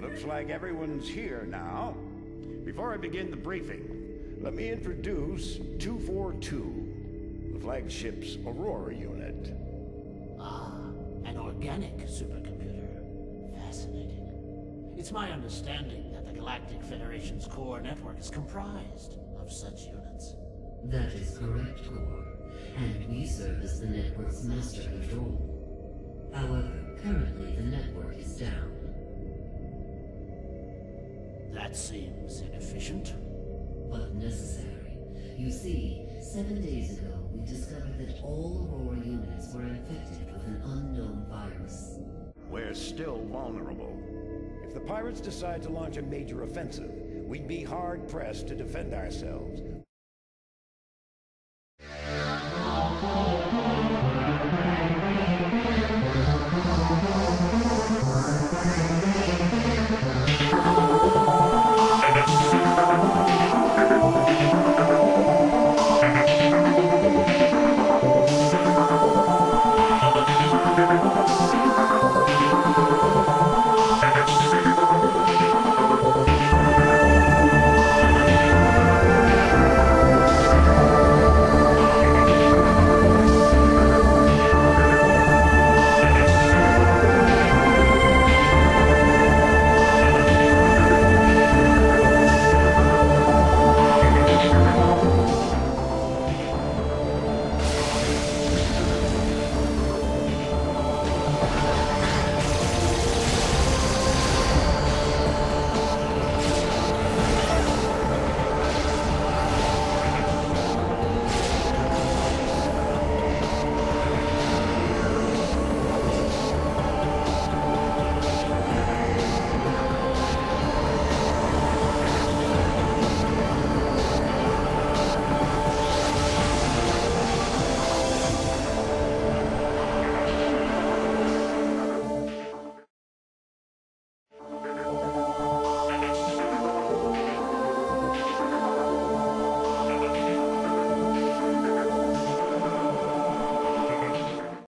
Looks like everyone's here now. Before I begin the briefing, let me introduce 242, the flagship's Aurora unit. Ah, an organic supercomputer. Fascinating. It's my understanding that the Galactic Federation's core network is comprised of such units. That is correct, Ghor. And we serve as the network's master control. However, currently That seems inefficient. But necessary. You see, seven days ago, we discovered that all Aurora units were infected with an unknown virus. We're still vulnerable. If the pirates decide to launch a major offensive, we'd be hard-pressed to defend ourselves